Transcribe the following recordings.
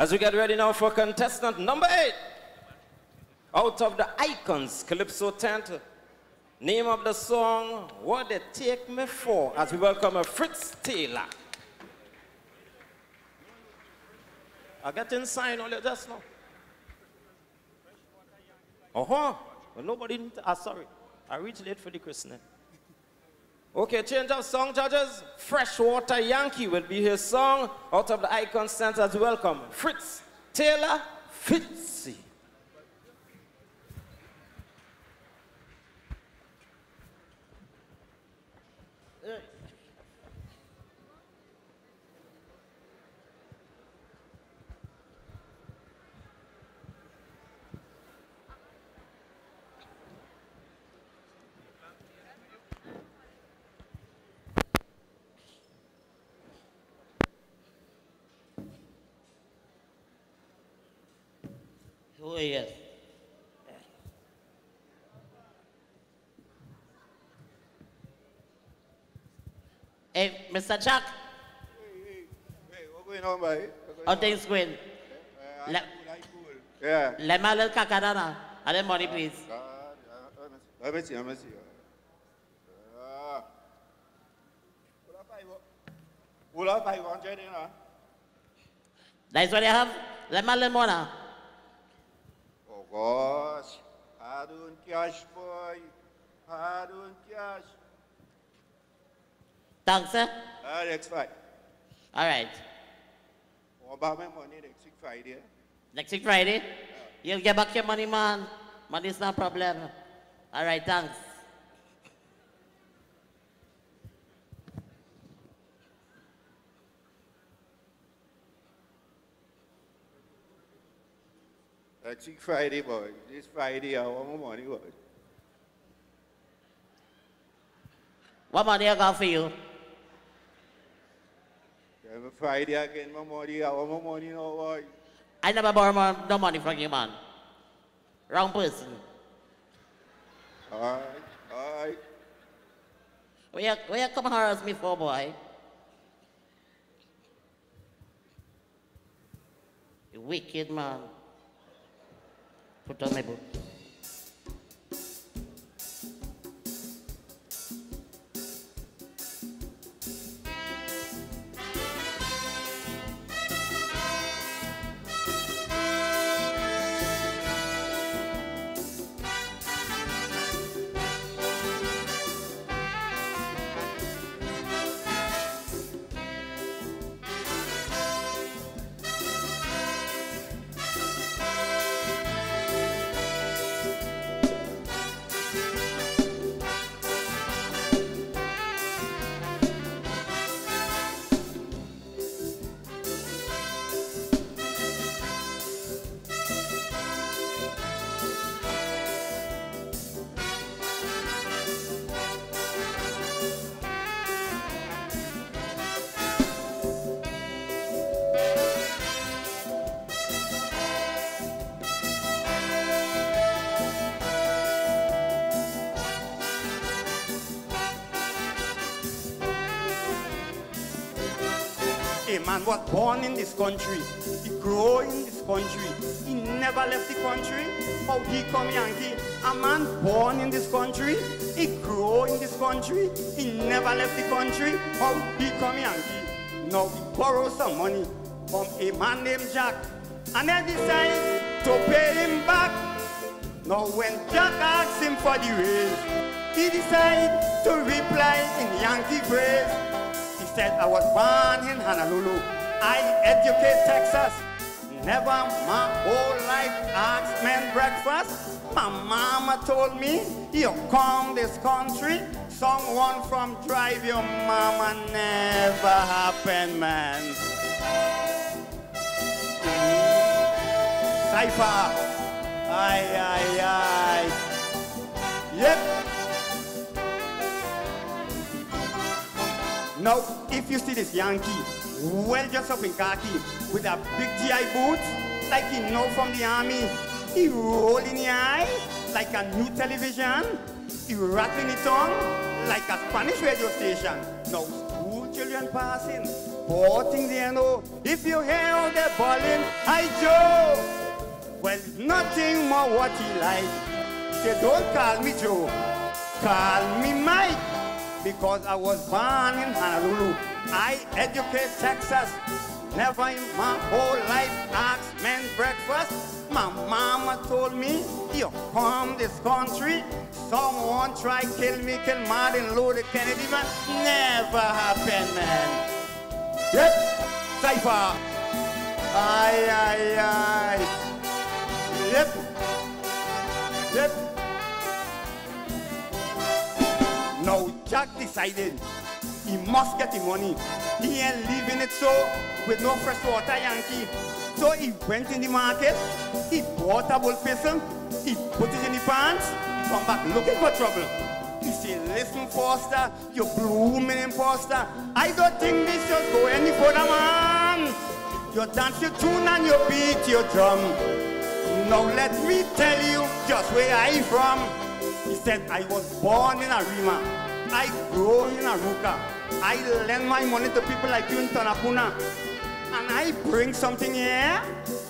As we get ready now for contestant number eight. Out of the Icons Calypso Tent. Name of the song, What They Take Me For, as we welcome a Fritz Taylor. I got inside of just now. Uh-huh. Well, nobody, ah, sorry. I reached late for the christening. Okay, change of song, judges. Freshwater Yankee will be his song out of the Icon Center as welcome. Fritz Taylor Fitzy. Yes. Hey, Mr. Chuck, Hey, what going on, boy? how things going? Uh, Le- Yeah. Let me a little kakadana. And then money, please. God, let me see, let me see. Uh, pull up five, pull up five hundred, you know. That's what you have? Let me a little more now. Oh gosh, I don't cash, boy. I don't cash. Thanks, sir. Ah, next Friday. All right. What about my money next week Friday? Next week, Friday, you'll get back your money, man. Money's not a problem. All right, thanks. Week Friday, boy. This Friday, I want my money, boy. What money I got for you? Every Friday, I get my money. I want my money now, boy. I never borrow mo- no money from you, man. Wrong person. All right, all right. Where you, where you come harass me for, boy? You wicked man. Put on my boot. A man was born in this country. He grew in this country. He never left the country. How he come Yankee? A man born in this country. He grew in this country. He never left the country. How he come Yankee? Now he borrow some money from a man named Jack. And then decide to pay him back. Now when Jack asked him for the raise, he decided to reply in Yankee phrase. Said, I was born in Honolulu. I educate Texas. Never my whole life asked men breakfast. My mama told me, you come this country. Someone from drive your mama never happened, man. Cypher. Aye, aye, aye. Yep. Now, if you see this Yankee, well dressed up in khaki, with a big GI boot, like he know from the army, he roll in the eye like a new television, he rattling the tongue like a Spanish radio station. Now, school children passing, sporting there, no. If you hear how they're balling, I Joe. Well, nothing more what he like. Say, don't call me Joe, call me Mike. Because I was born in Honolulu. I educate Texas. Never in my whole life asked men breakfast. My mama told me, you come this country. Someone try kill me, kill Martin Luther Kennedy, man. Never happened, man. Yep, Cypher. Aye, aye, aye. Yep. Yep. Jack decided he must get the money. He ain't leaving it so with no fresh water Yankee. So he went in the market, he bought a bull pistol, he put it in the pants, come back looking for trouble. He said, listen Foster, you're blooming imposter. I don't think this should go any further, man. You dance your tune and you beat your drum. Now let me tell you just where I am from. He said, I was born in Arima. I grow in Arouca. I lend my money to people like you in Tunapuna. And I bring something here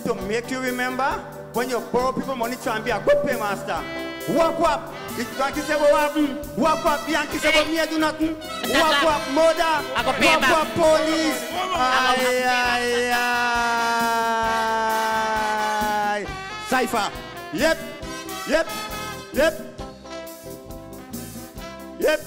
to make you remember when you borrow people money try and be a good paymaster. Walk up. If Yankee say what happen, walk up. Yankee say me do nothing. Walk up, mother. I go pay Walk back. up, police. Aye, aye, aye. Cypher. Yep. Yep. Yep. Yep.